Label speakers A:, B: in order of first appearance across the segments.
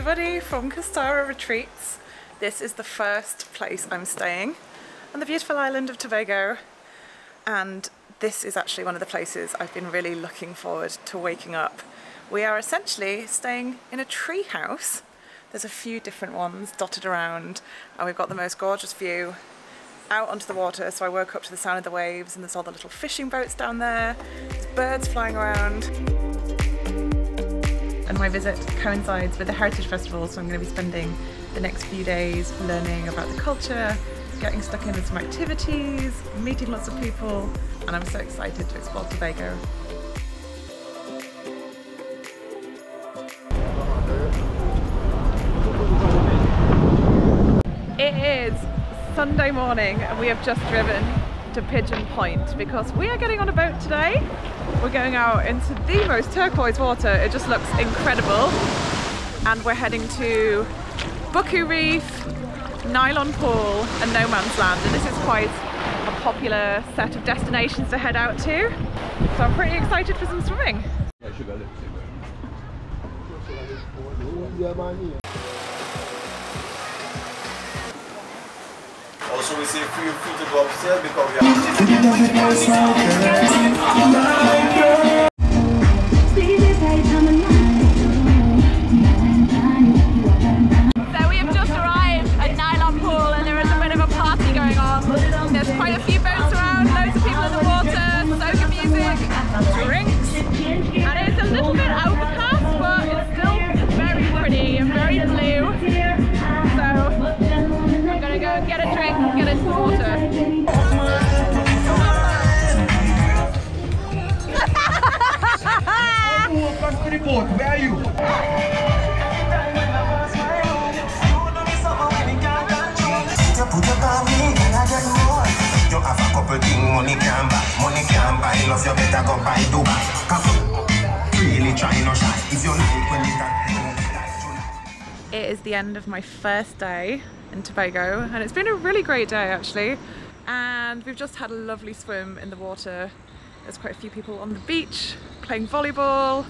A: everybody from Castara Retreats. This is the first place I'm staying on the beautiful island of Tobago and this is actually one of the places I've been really looking forward to waking up. We are essentially staying in a tree house. There's a few different ones dotted around and we've got the most gorgeous view out onto the water so I woke up to the sound of the waves and there's all the little fishing boats down there, there's birds flying around my visit coincides with the Heritage Festival so I'm going to be spending the next few days learning about the culture, getting stuck into some activities, meeting lots of people and I'm so excited to explore Tobago. It is Sunday morning and we have just driven to Pigeon Point because we are getting on a boat today. We're going out into the most turquoise water. It just looks incredible. And we're heading to Buccoo Reef, Nylon Pool and No Man's Land. And this is quite a popular set of destinations to head out to. So I'm pretty excited for some swimming.
B: Also, we free to go upstairs because we are.
C: Love better go Dubai. Really try no shy. If you like when it
A: is the end of my first day in Tobago and it's been a really great day actually and we've just had a lovely swim in the water. There's quite a few people on the beach playing volleyball,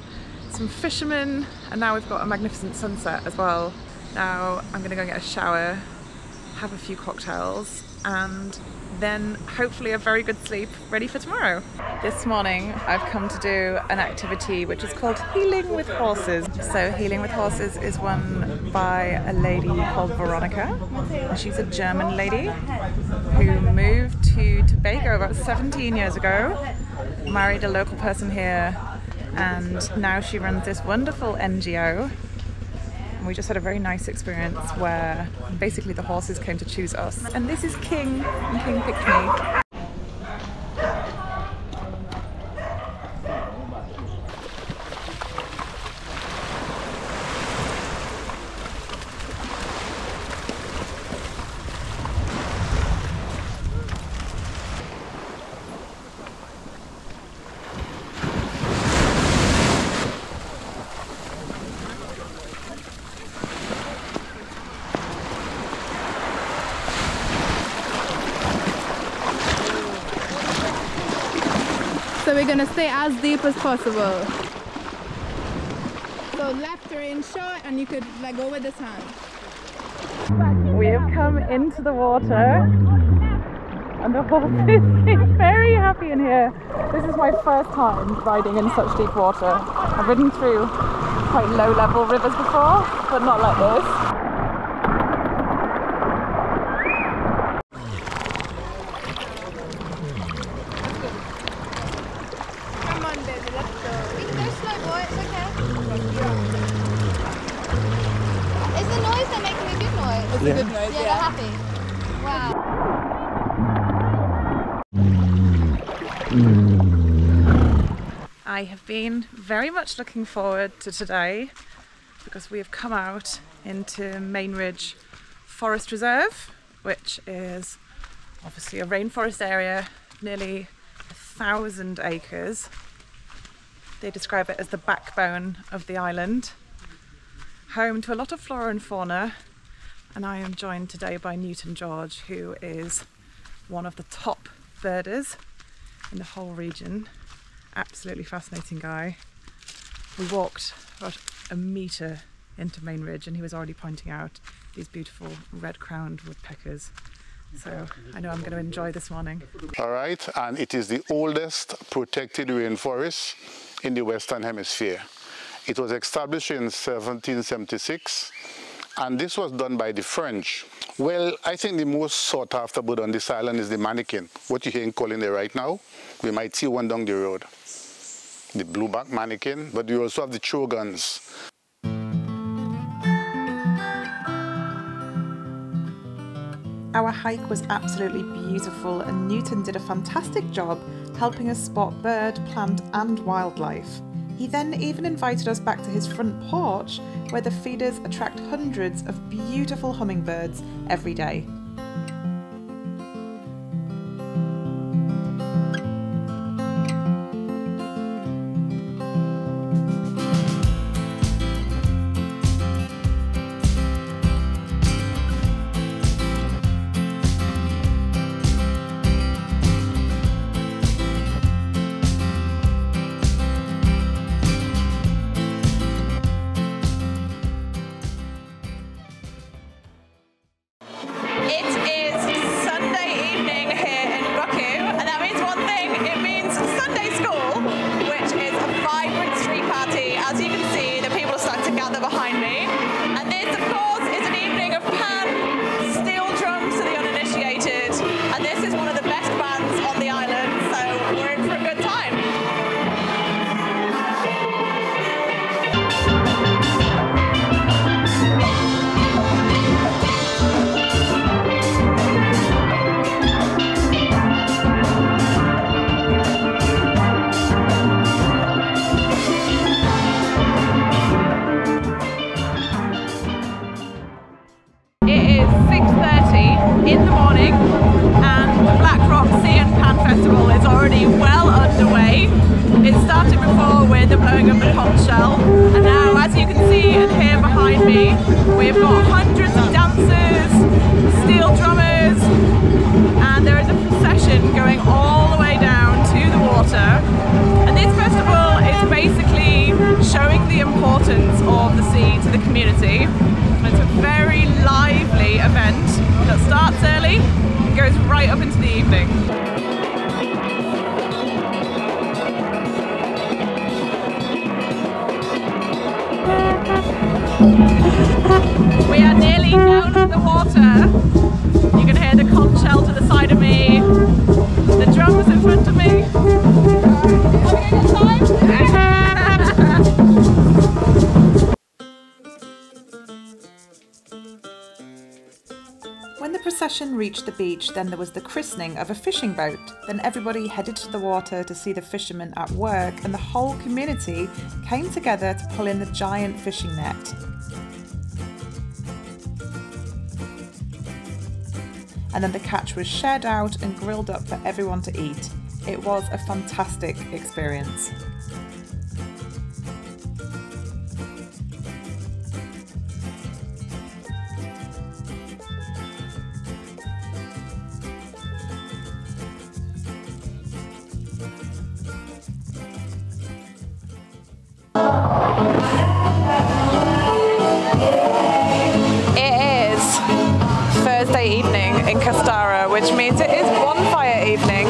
A: some fishermen and now we've got a magnificent sunset as well. Now I'm gonna go get a shower, have a few cocktails and then hopefully a very good sleep ready for tomorrow. This morning I've come to do an activity which is called Healing with Horses. So Healing with Horses is one by a lady called Veronica. She's a German lady who moved to Tobago about 17 years ago, married a local person here and now she runs this wonderful NGO and we just had a very nice experience where basically the horses came to choose us. And this is King, and King picked me.
D: We're gonna stay as deep as possible. So left or in short and you could like go with this hand.
A: We have come into the water and the horses seem very happy in here. This is my first time riding in such deep water. I've ridden through quite low level rivers before, but not like this. I have been very much looking forward to today because we have come out into Main Ridge Forest Reserve, which is obviously a rainforest area, nearly a thousand acres. They describe it as the backbone of the island, home to a lot of flora and fauna. And I am joined today by Newton George, who is one of the top birders in the whole region. Absolutely fascinating guy. We walked about a metre into Main Ridge, and he was already pointing out these beautiful red-crowned woodpeckers. So I know I'm going to enjoy this morning.
E: all right? And it is the oldest protected rainforest in the Western Hemisphere. It was established in 1776, and this was done by the French. Well, I think the most sought after bird on this island is the manakin. What you hear in calling there right now, we might see one down the road. The blueback manakin, but we also have the trogons.
A: Our hike was absolutely beautiful, and Newton did a fantastic job helping us spot bird, plant, and wildlife. He then even invited us back to his front porch, where the feeders attract hundreds of beautiful hummingbirds every day.
F: In the
A: morning and Black Rock Sea and Pan Festival is already well underway. It started before with the blowing of the conch shell and now as you can see and hear behind me we've got We are nearly down in the water. You can hear the conch shell to the side of me, the drums in front of me. When the procession reached the beach, then there was the christening of a fishing boat. Then everybody headed to the water to see the fishermen at work, and the whole community came together to pull in the giant fishing net. And then the catch was shared out and grilled up for everyone to eat. It was a fantastic experience.
F: Which means it is bonfire evening,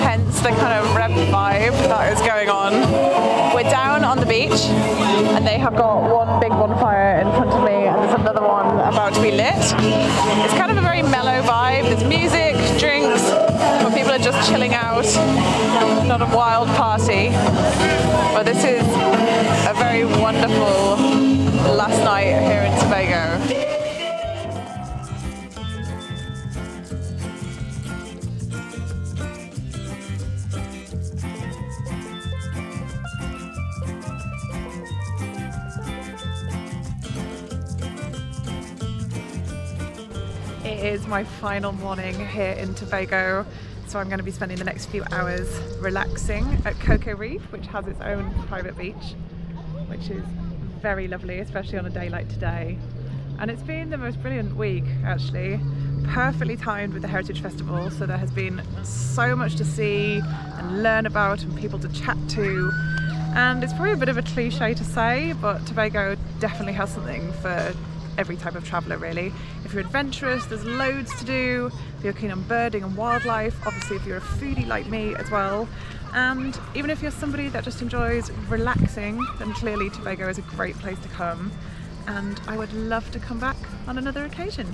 F: hence the kind of rev vibe that is going on. We're down on the beach, and they have got one big bonfire in front of me, and there's another one about to be lit. It's kind of a very mellow vibe. There's music, drinks, but people are just chilling out. Not a wild party, but this is a very wonderful last night here in Tobago.
A: It is my final morning here in Tobago, so I'm going to be spending the next few hours relaxing at Coco Reef, which has its own private beach, which is very lovely, especially on a day like today. And it's been the most brilliant week, actually. Perfectly timed with the Heritage Festival, so there has been so much to see and learn about and people to chat to. And it's probably a bit of a cliche to say, but Tobago definitely has something for every type of traveller really. If you're adventurous, there's loads to do. If you're keen on birding and wildlife, obviously if you're a foodie like me as well. And even if you're somebody that just enjoys relaxing, then clearly Tobago is a great place to come. And I would love to come back on another occasion.